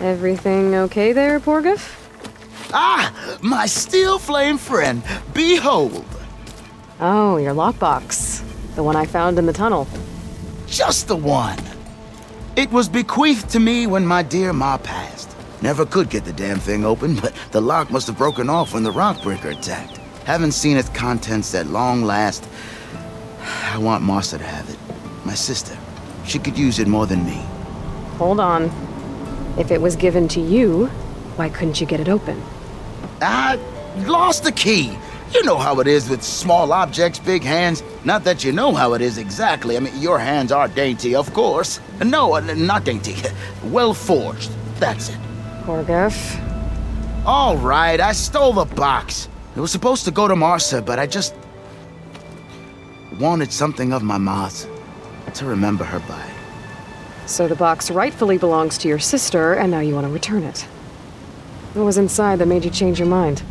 Everything okay there, Porguf? Ah, my steel flame friend, behold. Oh, your lockbox. The one I found in the tunnel. Just the one. It was bequeathed to me when my dear ma passed. Never could get the damn thing open, but the lock must have broken off when the rockbreaker attacked. Haven't seen its contents at long last. I want Marsa to have it. My sister. She could use it more than me. Hold on. If it was given to you, why couldn't you get it open? I lost the key. You know how it is with small objects, big hands. Not that you know how it is exactly. I mean, your hands are dainty, of course. No, uh, not dainty. Well forged. That's it. Porguf. All right, I stole the box. It was supposed to go to Marsa, but I just wanted something of my ma's to remember her by. So the box rightfully belongs to your sister, and now you want to return it. What was inside that made you change your mind?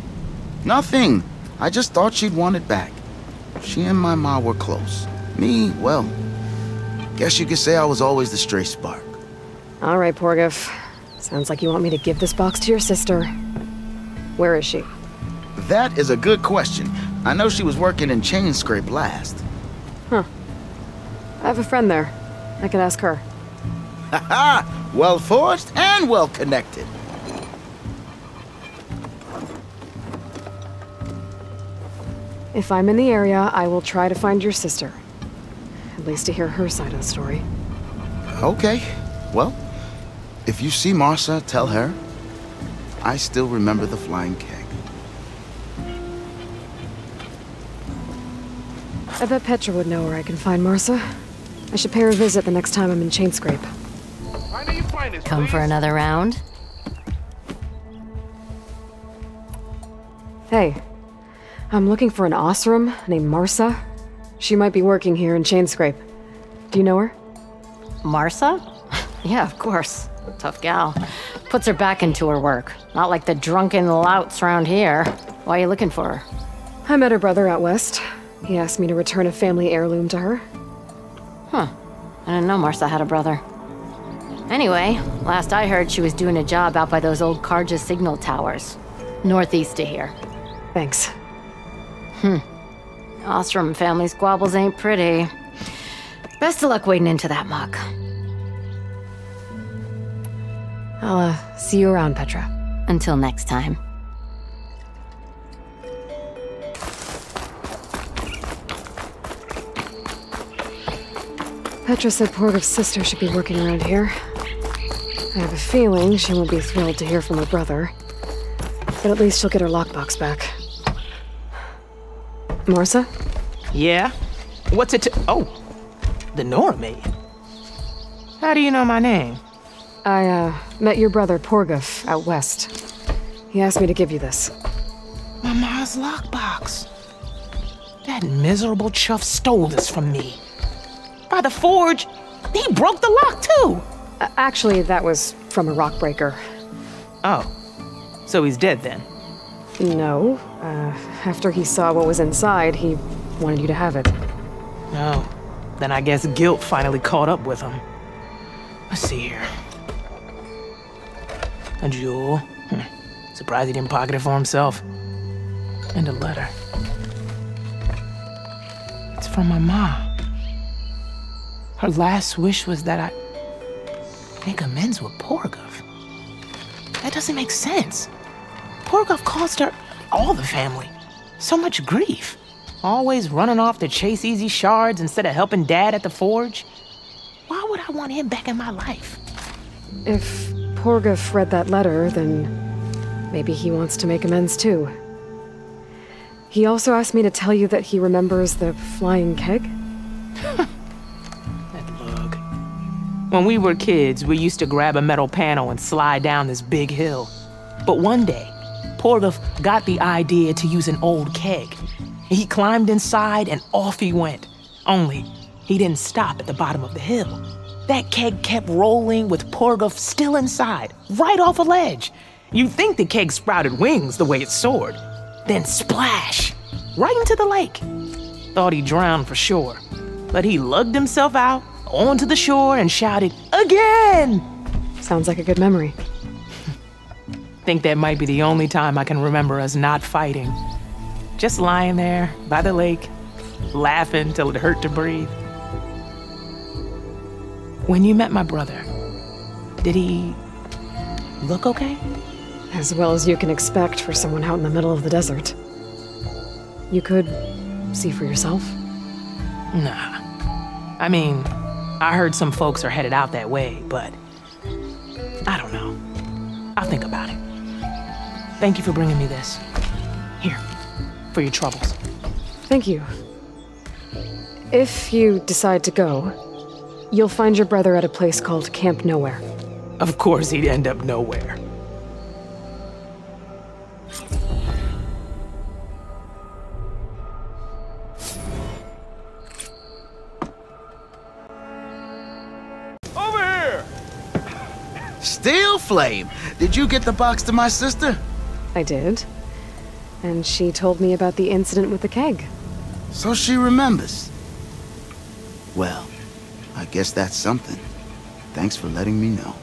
Nothing. I just thought she'd want it back. She and my ma were close. Me, well, guess you could say I was always the stray spark. All right, Porguf. Sounds like you want me to give this box to your sister. Where is she? That is a good question. I know she was working in Chainscrape last. Huh. I have a friend there. I can ask her. Well forced and well connected. If I'm in the area, I will try to find your sister. At least to hear her side of the story. Okay. Well, if you see Marsa, tell her. I still remember the flying keg. I bet Petra would know where I can find Marsa. I should pay her a visit the next time I'm in Chainscrape. Come for another round? Hey, I'm looking for an Oseram named Marsa. She might be working here in Chainscrape. Do you know her? Marsa? yeah, of course. Tough gal. Puts her back into her work. Not like the drunken louts around here. Why are you looking for her? I met her brother out west. He asked me to return a family heirloom to her. Huh. I didn't know Marsa had a brother. Anyway, last I heard she was doing a job out by those old Carja signal towers. Northeast of here. Thanks. Hmm. Oseram family squabbles ain't pretty. Best of luck wading into that muck. I'll, uh, see you around, Petra. Until next time. Petra said Porguf's sister should be working around here. I have a feeling she won't be thrilled to hear from her brother. But at least she'll get her lockbox back. Marsa? Yeah? What's it to- Oh! The Nora maid. How do you know my name? I, uh, met your brother Porguf out west. He asked me to give you this. My ma's lockbox. That miserable chuff stole this from me. By the forge, he broke the lock too! Uh, actually, that was from a rock breaker. Oh. So he's dead then? No. Uh, after he saw what was inside, he wanted you to have it. No. Then I guess guilt finally caught up with him. Let's see here. A jewel. Hm. Surprised he didn't pocket it for himself. And a letter. It's from my mom. Her last wish was that I make amends with Porguf. That doesn't make sense. Porguf caused her, all the family, so much grief. Always running off to chase easy shards instead of helping Dad at the forge. Why would I want him back in my life? If Porguf read that letter, then maybe he wants to make amends too. He also asked me to tell you that he remembers the flying keg. When we were kids, we used to grab a metal panel and slide down this big hill. But one day, Porguf got the idea to use an old keg. He climbed inside and off he went. Only, he didn't stop at the bottom of the hill. That keg kept rolling with Porguf still inside, right off a ledge. You'd think the keg sprouted wings the way it soared. Then splash! Right into the lake. Thought he drowned for sure. But he lugged himself out onto the shore and shouted, Again! Sounds like a good memory. think that might be the only time I can remember us not fighting. Just lying there by the lake, laughing till it hurt to breathe. When you met my brother, did he look okay? As well as you can expect for someone out in the middle of the desert. You could see for yourself. Nah. I mean, I heard some folks are headed out that way, but I don't know. I'll think about it. Thank you for bringing me this. Here, for your troubles. Thank you. If you decide to go, you'll find your brother at a place called Camp Nowhere. Of course, he'd end up nowhere. Steel Flame! Did you get the box to my sister? I did. And she told me about the incident with the keg. So she remembers. Well, I guess that's something. Thanks for letting me know.